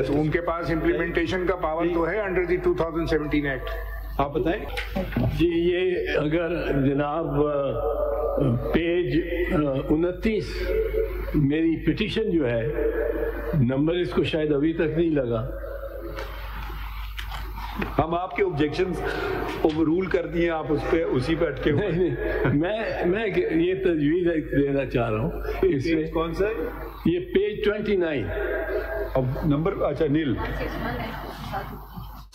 Justice in کے پاس implementation کا power تو ہے انڈر دی 2017 ایکٹ آپ بتائیں؟ جی یہ اگر جناب پیج انتیس میری پٹیشن جو ہے نمبر اس کو شاید ابھی تک نہیں لگا۔ ہم آپ کے آبجیکشن اوور رول کر دیے آپ اس پہ اسی پہ اٹکے ہوئے نہیں میں میں یہ تجویز دینا چاہ رہا ہوں اس میں کون سا ہے؟ یہ پیج ٹوینٹی نائن اب نمبر اچھا نیل۔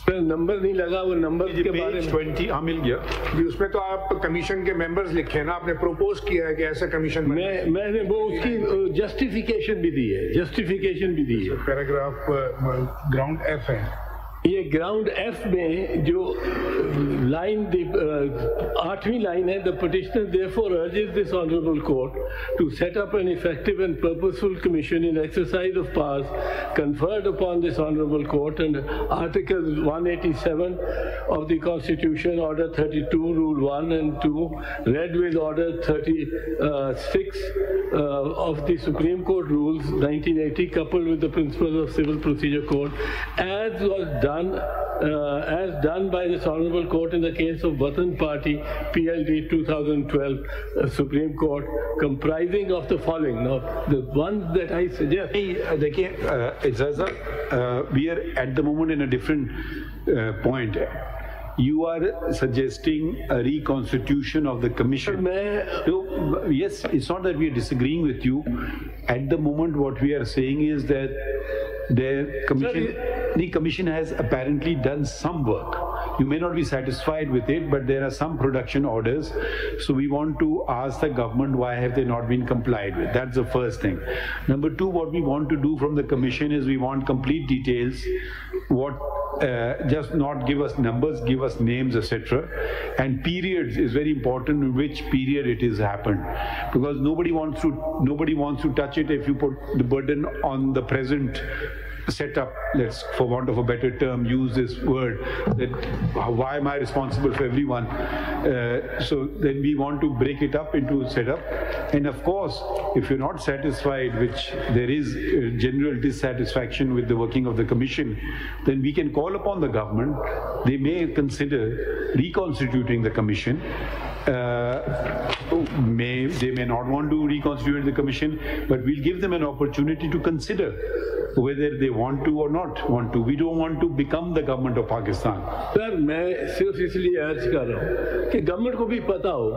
نمبر نہیں لگا وہ نمبر کے بارے میں۔ ٹوینٹی ہاں مل گیا۔ بھی اس میں تو آپ کمیشن کے ممبرز لکھے ہیں نا آپ نے پروپوز کیا ہے کہ ایسا کمیشن میں میں نے وہ اس کی جسٹیفیکیشن بھی دی ہے جسٹیفیکیشن بھی دی ہے۔ پیراگراف گراؤنڈ ایف ہے۔ یہ گراؤنڈ ایف میں جو لائن آٹھویں لائن ہے the petitioner therefore urges this honourable court to set up an effective and purposeful commission in exercise of powers conferred upon this honourable court and article 187 of the constitution order 32 rule 1 and 2 read with order 36 of the supreme court rules 1980 coupled with the principles of civil procedure code as was done done uh, as done by this Honorable Court in the case of Vatan Party PLD 2012 uh, Supreme Court, comprising of the following. Now, the ones that I suggest. Hey, uh, Ijaza, uh, uh, we are at the moment in a different uh, point. You are suggesting a reconstitution of the commission. So, yes, it's not that we are disagreeing with you. At the moment, what we are saying is that the commission the commission has apparently done some work you may not be satisfied with it but there are some production orders. So we want to ask the government why have they not been complied with? That's the first thing. Number two what we want to do from the commission is we want complete details what uh, just not give us numbers give us names etc and periods is very important in which period it has happened. Because nobody wants to nobody wants to touch it if you put the burden on the present set up, let's, for want of a better term, use this word, that why am I responsible for everyone? Uh, so then we want to break it up into setup. And of course, if you're not satisfied, which there is uh, general dissatisfaction with the working of the commission, then we can call upon the government. They may consider reconstituting the commission. Uh, may they may not want to reconstitute the commission, but we'll give them an opportunity to consider whether they want to or not want to. We don't want to become the government of Pakistan. Sir میں صرف اس لیے عرض کر رہا ہوں کہ government کو بھی پتا ہو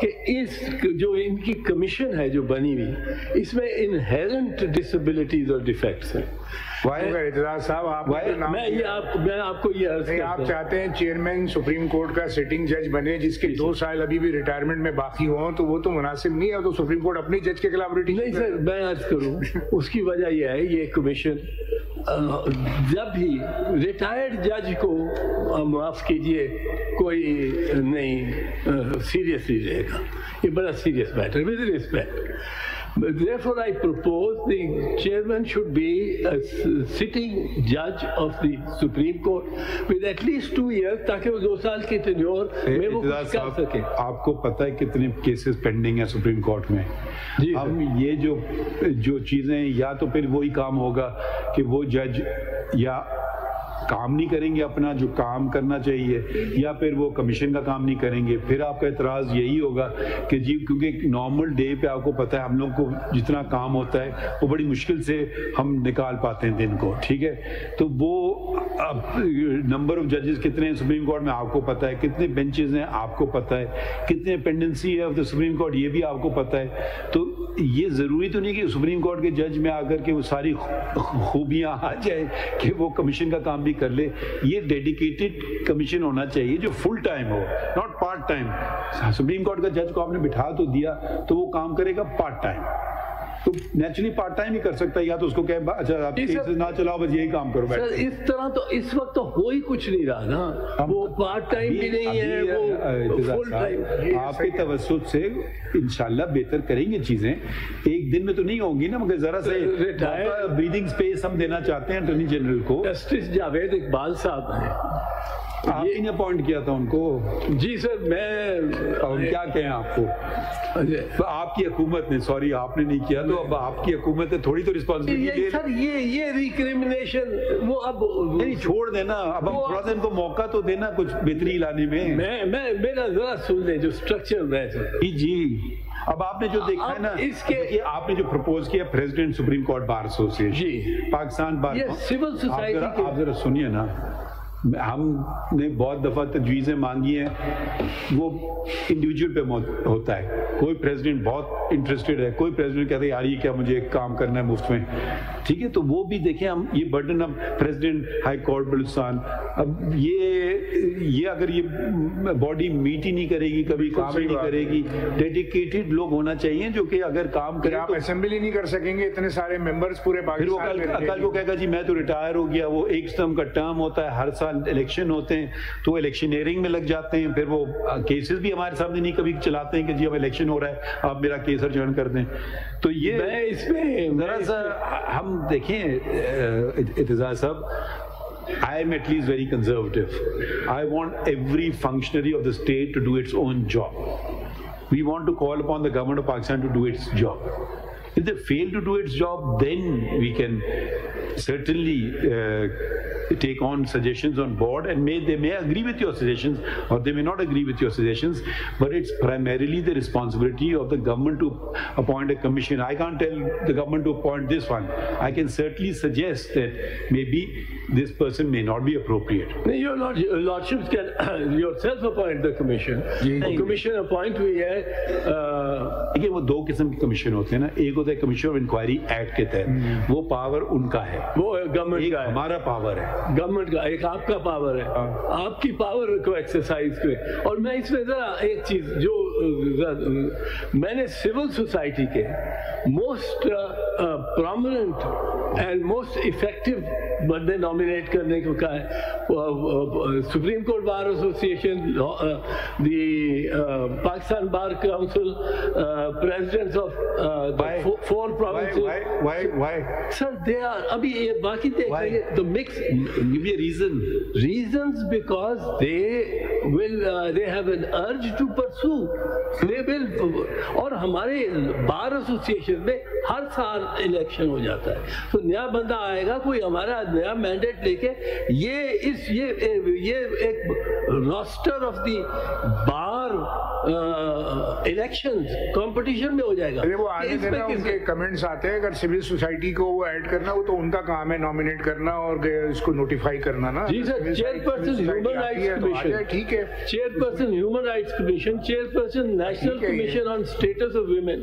کہ اس جو ان کی کمیشن ہے جو بنی ہوئی اس میں انہیرنٹ ڈسبلٹیز اور ڈیفیکٹس ہیں چیئرمین سپریم کورٹ کا سٹنگ جج بنے جس کے دو سال ابھی بھی ریٹائرمنٹ میں باقی ہوں تو وہ تو مناسب نہیں ہے تو سپریم کورٹ اپنی جج کے خلاف نہیں ریٹنگ سر میں عرض کروں اس کی وجہ یہ ہے یہ کمیشن جب بھی ریٹائرڈ جج کو معاف کیجیے کوئی نہیں سیریسلی لے گا۔ یہ بڑا serious matter with respect Therefore, I propose the chairman should be a sitting judge of the Supreme Court with at least two years تاکہ وہ دو سال کی تنور میں وہ کچھ کر سکے۔ آپ کو پتہ ہے کتنے کیسز پینڈنگ ہیں سپریم کورٹ میں؟ جی ہم یہ جو جو چیزیں یا تو پھر وہی کام ہوگا کہ وہ جج یا کام نہیں کریں گے اپنا، جو کام کرنا چاہیے، یا پھر وہ کمیشن کا کام نہیں کریں گے۔ پھر آپ کا اعتراض یہی ہوگا کہ جی کیونکہ نارمل ڈے پہ آپ کو پتہ ہے، ہم لوگ کو جتنا کام ہوتا ہے، وہ بڑی مشکل سے ہم نکال پاتے ہیں دن کو، ٹھیک ہے؟ تو وہ نمبر آف ججز کتنے ہیں سپریم کورٹ میں، آپ کو پتہ ہے۔ کتنے بینچز ہیں، آپ کو پتہ ہے۔ کتنے پینڈنسی ہے آف دا سپریم کورٹ یہ بھی آپ کو پتہ ہے۔ تو یہ ضروری تو نہیں کہ سپریم کورٹ کے جج میں آ کر کے وہ ساری خوبیاں آ جائے کہ وہ کمیشن کا کام بھی کر لے، یہ ڈیڈیکیٹڈ کمیشن ہونا چاہیے جو full time who not part time supreme court کا جج کو آپ نے بٹھا تو دیا تو وہ کام کرے گا پارٹ ٹائم تو نیچرلی پارٹ ٹائم ہی کر سکتا ہے یا تو اس کو کہ اچھا آپ جی سر۔ نہ چلاؤ بس یہی کام کرو بیٹھ سر کے۔ اس طرح تو اس وقت تو ہو ہی کچھ نہیں رہا نا۔ وہ پارٹ ٹائم بھی نہیں ہے وہ فل ٹائم آپ کے توسط سے انشاءاللہ بہتر کریں گے چیزیں۔ ایک دن میں تو نہیں ہوں گی نا مگر ذرا سے بریدنگ سپیس ہم دینا چاہتے ہیں اٹرنی جنرل کو۔ جسٹس جاوید اقبال صاحب ہیں۔ آپ ہی نے اپوائنٹ کیا تھا ان کو؟ جی سر میں کیا کہیں آپ کو؟ تو آپ کی حکومت نے سوری آپ نے نہیں کیا تو اب آپ کی حکومت نے تھوڑی تو رسپانسبلٹی سر یہ یہ ریکریمنیشن وہ اب نہیں چھوڑ دینا۔ اب ہم تھوڑا سا ان کو موقع تو دینا کچھ بہتری لانے میں۔ میں میں میرا ذرا سن لیں جو اسٹرکچر میں جی جی۔ اب آپ نے جو دیکھا ہے نا اس کے- آپ نے جو پرپوز کیا president supreme court bar association جی۔ پاکستان بار ذرا- کے- آپ ذرا سنیے نا۔ ہم نے بہت دفعہ تجویزیں مانگی ہیں، وہ انڈیویجول پہ ہوتا ہے۔ کوئی پریزیڈنٹ بہت انٹرسٹڈ ہے. کوئی پریزیڈنٹ کہتے ہیں یار یہ کیا مجھے ایک کام کرنا ہے مفت میں؟ ٹھیک ہے تو وہ بھی دیکھیں ہم یہ برڈن ہم پریزیڈنٹ ہائی کورٹ بلوچستان اب یہ یہ اگر یہ باڈی میٹ ہی نہیں کرے گی کبھی کام ہی نہیں کرے گی۔ ڈیڈیکیٹڈ لوگ ہونا چاہیے جو کہ اگر کام کرے آپ اسمبلی نہیں کر سکیں گے اتنے سارے ممبرز پورے پاکستان میں کل وہ کہے گا جی میں تو ریٹائر ہو گیا وہ ایک سٹم کا ٹرم ہوتا ہے ہر سال الیکشن ہوتے ہیں تو الیکشنیئرنگ میں لگ جاتے ہیں۔ پھر وہ کیسز بھی ہمارے سامنے نہیں کبھی چلاتے ہیں کہ جی اب الیکشن ہو رہا ہے آپ میرا کیس ارجن کر دیں تو یہ میں اس میں ذرا سا ہم دیکھیں اعتزاز صاحب I am at least very conservative. I want every functionary of the state to do its own job. We want to call upon the government of Pakistan to do its job. If they fail to do its job, then we can certainly uh, take on suggestions on board and may they may agree with your suggestions or they may not agree with your suggestions but it's primarily the responsibility of the government to appoint a commission i can't tell the government to appoint this one i can certainly suggest that maybe this person may not be appropriate Your Lord, Lordship can yourself appoint the commission. Commission appoint ہوئی ہے uh, دیکھیے وہ دو قسم کے commission ہوتے ہیں نا ایک ہوتا ہے کمیشن آف انکوائری ایکٹ کے تحت وہ پاور ان کا ہے وہ گورنمنٹ کا ہمارا پاور ہے گورنمنٹ کا ایک آپ کا پاور ہے۔ آپ کی پاور کو ایکسرسائز کریں۔ اور میں اس میں ذرا ایک چیز جو میں نے سول سوسائٹی کے most prominent and most effective بندے نامینیٹ کرنے کو کہا ہے۔ Supreme court bar association the Pakistan bar council presidents of four provinces? Sir they are ابھی یہ باقی دیکھ? لیں گے تو mix me a reason. Reasons because they will uh, they have an urge to pursue label اور ہمارے bar association میں ہر سال الیکشن ہو جاتا ہے۔ تو نیا بندہ آئے گا کوئی ہمارا نیا مینڈیٹ لے کے یہ اس یہ یہ ایک roster of the bar election competition میں ہو جائے گا۔ وہ آنے دینا ان کے کمنٹس آتے ہیں۔ اگر سول سوسائٹی کو وہ ایڈ کرنا وہ تو ان کا کام ہے نومینیٹ کرنا اور اس کو نوٹیفائی کرنا نا۔ جی sir chairperson human rights commission ٹھیک ہے۔ Chairperson human rights commission chairperson national. Commission on status of women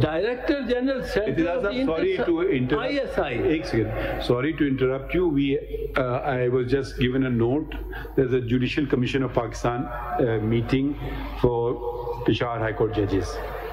Director general centre sorry to interrupt sorry to interrupt you. We uh, I was just given a note. There's a judicial commission of Pakistan uh, meeting for Peshawar High Court judges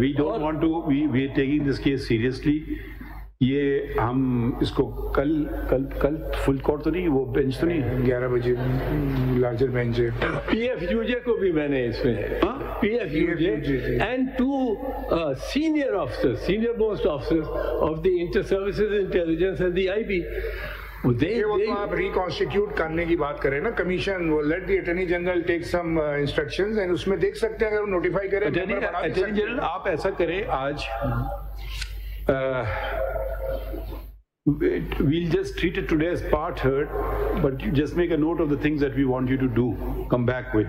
we don't want to we we are taking یہ ہم اس کو کل کل کل full court تو نہیں وہ bench تو نہیں گیارہ بجے لارجر بینچ ہے پی ایف یو جے کو بھی میں نے اس میں ہاں؟ P F U J. And two senior officer senior most officer of the inter services intelligence and the I B آپ ریکانسٹیٹیوٹ کرنے کی بات کریں نا کمیشن وہ let the general take some instructions and اس میں دیکھ سکتے ہیں اگر نوٹیفائی کریں اٹارنی۔ جنرل آپ ایسا کریں آج we'll just treat it today as part heard, but you just make a note of the things that we want you to do, come back with.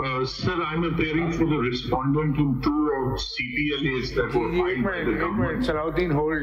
uh, sir, I'm appearing for the respondent in two of CPLAs that were filed by the government. Salahuddin, hold.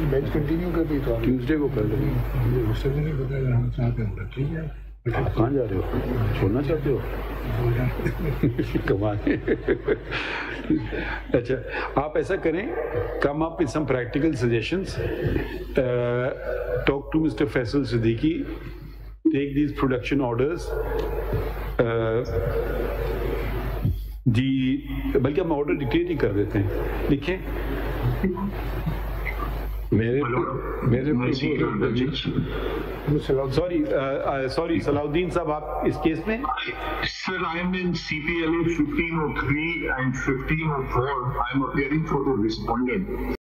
Bench continue کر دی تو Tuesday کو کر بھی نہیں ہم ہوں گے ٹھیک ہے۔ آپ کہاں جا رہے ہو؟ چھوڑنا چاہتے ہو؟ اچھا آپ ایسا کریں come up some practical suggestions talk to mister Faisal Siddiqui take these production orders جی بلکہ ہم آرڈر ڈکلیئر ہی کر دیتے ہیں۔ لکھیں میرے میرے جی، جی، جی۔ سوری سوری صلاح الدین صاحب آپ اس کیس میں؟ Sir I am in C P L A fifteen O three and fifteen O four I am appearing for the respondent